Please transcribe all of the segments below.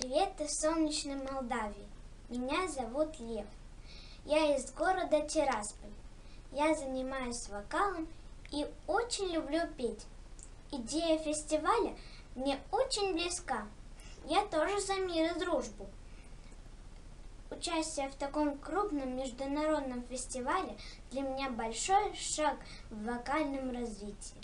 Привет из солнечной Молдавии. Меня зовут Лев. Я из города Тирасполь. Я занимаюсь вокалом и очень люблю петь. Идея фестиваля мне очень близка. Я тоже за мир и дружбу. Участие в таком крупном международном фестивале для меня большой шаг в вокальном развитии.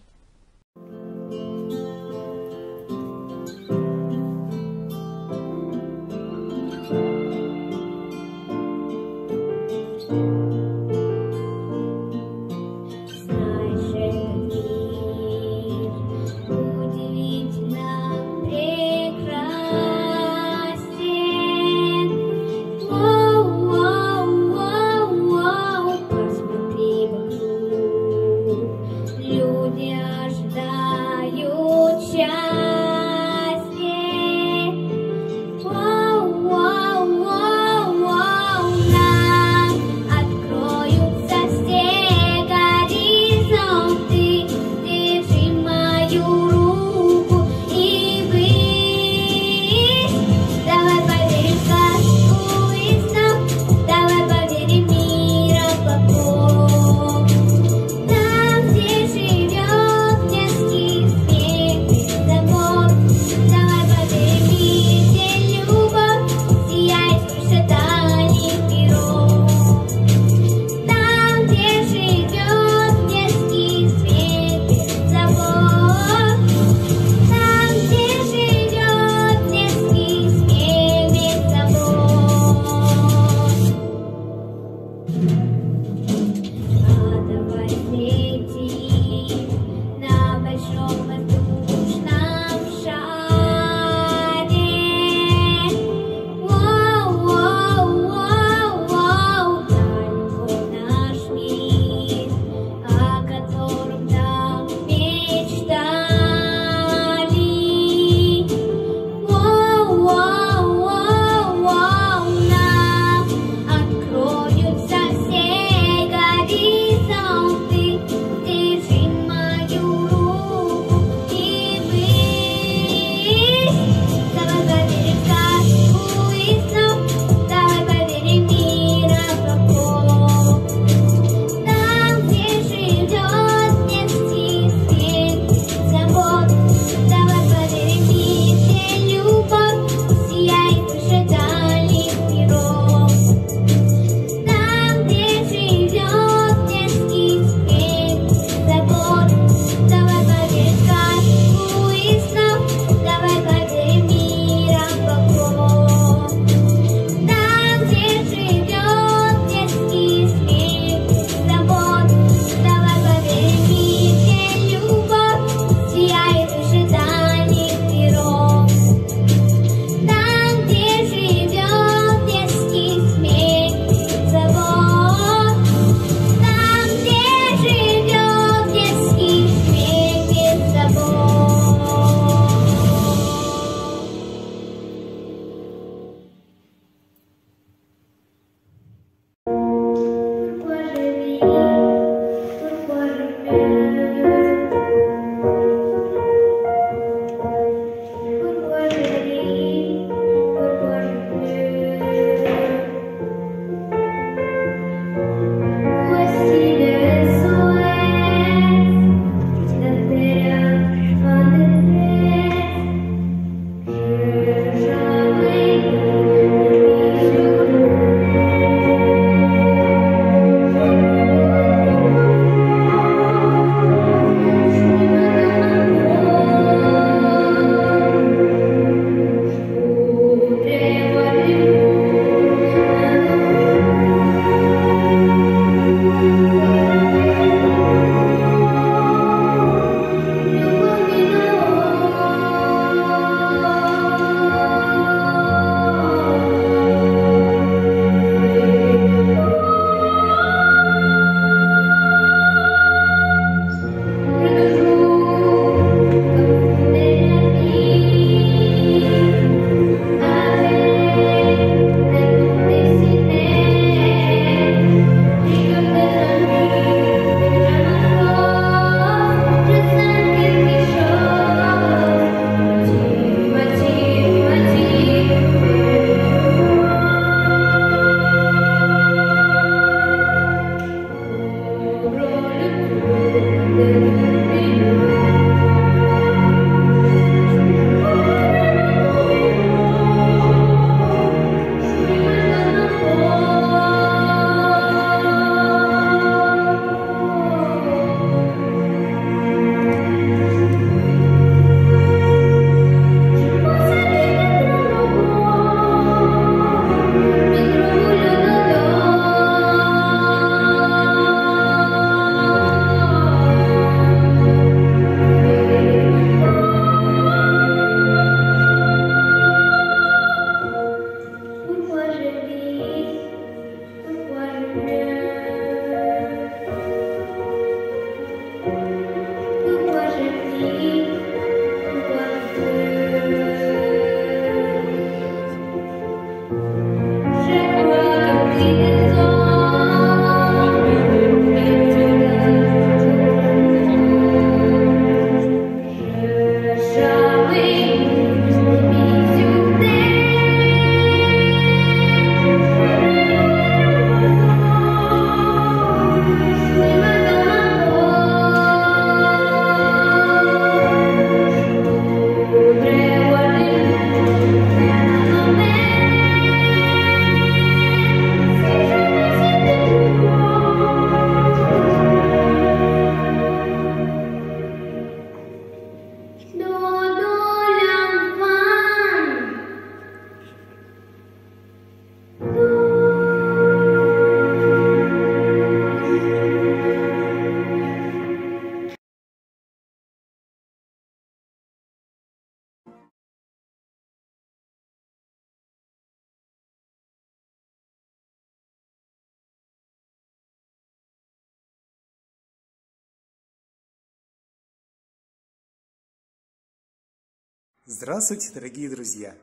Здравствуйте, дорогие друзья!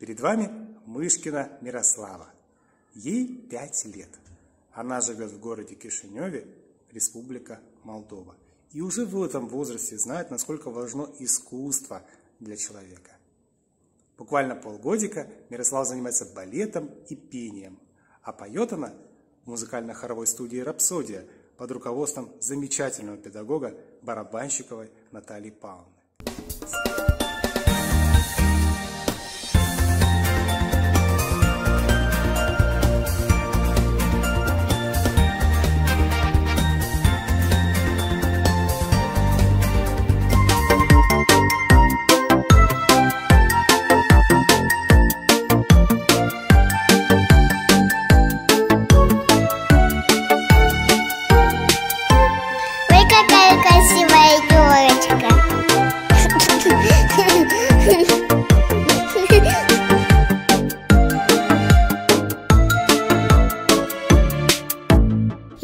Перед вами Мышкина Мирослава. Ей 5 лет. Она живет в городе Кишиневе, Республика Молдова. И уже в этом возрасте знает, насколько важно искусство для человека. Буквально полгодика Мирослава занимается балетом и пением. А поет она в музыкально-хоровой студии «Рапсодия» под руководством замечательного педагога барабанщиковой Натальи Павловны.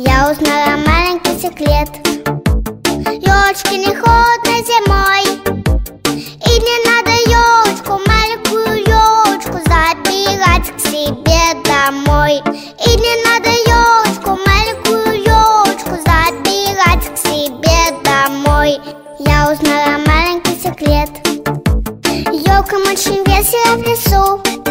Я узнала маленький секрет. Елочки не холодно зимой. И не надо елочку, маленькую елочку забирать к себе домой. И не надо елочку, маленькую елочку забирать к себе домой. Я узнала маленький секрет. Елкам очень весело в лесу.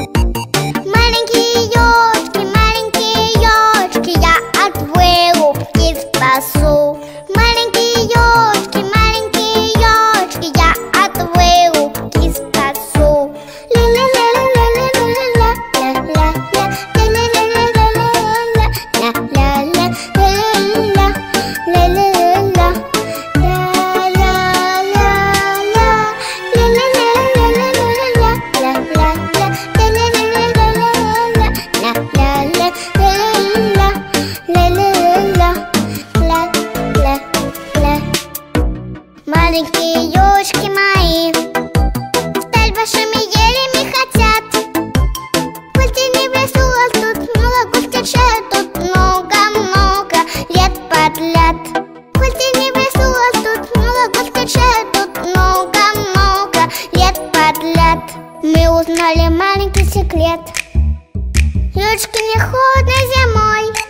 Елочки не холодно зимой